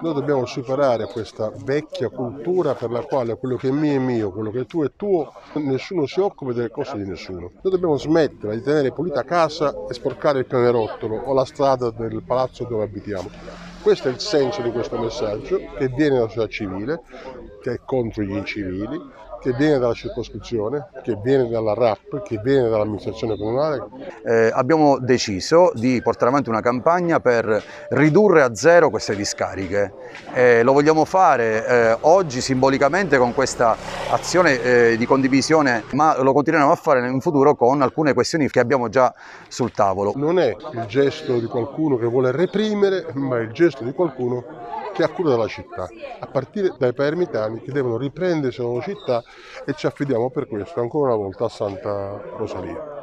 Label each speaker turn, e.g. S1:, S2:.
S1: Noi dobbiamo superare questa vecchia cultura per la quale quello che è mio è mio, quello che è tuo è tuo, nessuno si occupa delle cose di nessuno. Noi dobbiamo smettere di tenere pulita casa e sporcare il pianerottolo o la strada del palazzo dove abitiamo. Questo è il senso di questo messaggio che viene dalla società civile, che è contro gli incivili, che viene dalla circoscrizione, che viene dalla RAP, che viene dall'amministrazione comunale.
S2: Eh, abbiamo deciso di portare avanti una campagna per ridurre a zero queste discariche. Eh, lo vogliamo fare eh, oggi simbolicamente con questa azione eh, di condivisione, ma lo continueremo a fare in futuro con alcune questioni che abbiamo già sul tavolo.
S1: Non è il gesto di qualcuno che vuole reprimere, ma è il gesto di qualcuno che ha cura della città, a partire dai paermitani che devono riprendersi la loro città e ci affidiamo per questo ancora una volta a Santa Rosalia.